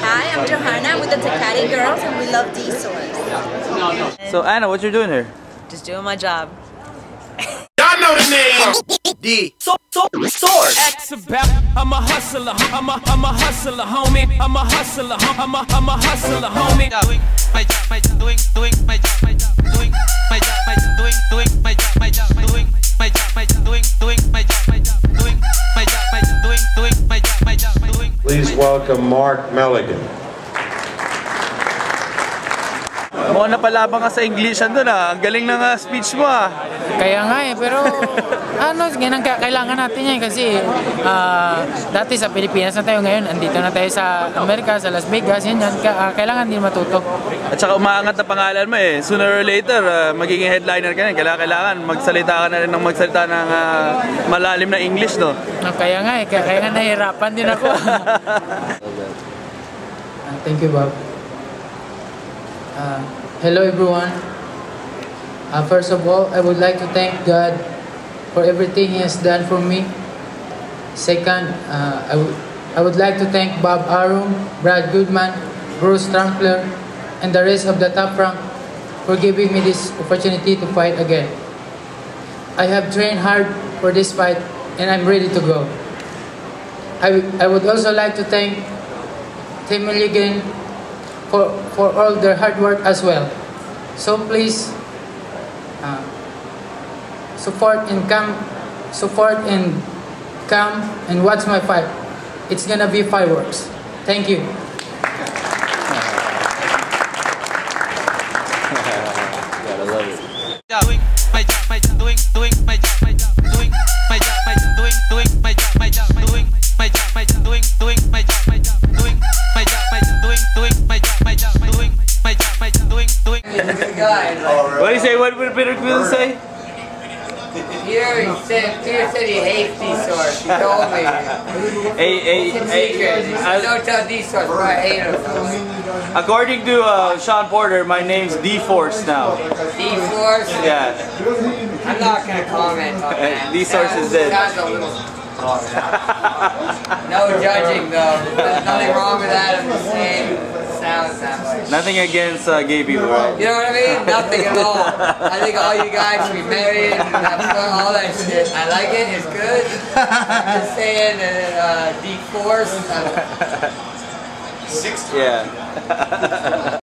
Hi, I'm Johanna. I'm with the Tecate Girls and we love D-Source. So Anna, what you doing here? Just doing my job. Y'all know the name. D. So, so, source. X about I'm a hustler, I'm a I'm a hustler, homie. I'm a hustler, I'm a I'm a hustler, homie. Doing my job, my job, doing doing my job, my job, doing my job, my job, doing doing my job, my job, doing my job, my job, Please welcome Mark Melligen. Mukhang napalaban ka sa Englishan doon ah. Ang galing ng ah, speech mo ah. Kaya nga eh, pero ano, ganun ka, kailangan natin yan kasi ah, dati sa Pilipinas na tayo ngayon, andito na tayo sa Amerika, sa Las Vegas, yan yan, ka, ah, kailangan din matuto. At saka umaangat na pangalan mo eh. Sooner or later, ah, magiging headliner ka na. Kailangan, kailangan magsalita ka na rin ng magsalita ng ah, malalim na English, no? Ah, kaya nga eh, kaya, kaya nga nahihirapan din ako. Thank you, Bob. Uh, hello, everyone. Uh, first of all, I would like to thank God for everything He has done for me. Second, uh, I, would I would like to thank Bob Arum, Brad Goodman, Bruce Trampler, and the rest of the top rank for giving me this opportunity to fight again. I have trained hard for this fight, and I'm ready to go. I, I would also like to thank Tim Melligen for, for all their hard work as well. So please uh, support and come support and come and watch my fight. It's gonna be fireworks. Thank you. Doing my job, my job, doing doing What do you say? What would Peter Quill say? Peter he said Peter said he hates D-Source. He told me. Hey, hey, hey. He said, don't tell D-Source, but I hate him. according to uh, Sean Porter, my name's D-Force now. D-Force? Yeah. I'm not gonna comment on that. D-Source is dead. Sounds a little... no judging though. There's nothing wrong with that. I'm just saying sounds that. Nothing against uh, gay people, right? You know what I mean? Nothing at all. I think all you guys should be married and have fun, all that shit. I like it. It's good. I'm just saying that uh, D-Force. Uh, Yeah.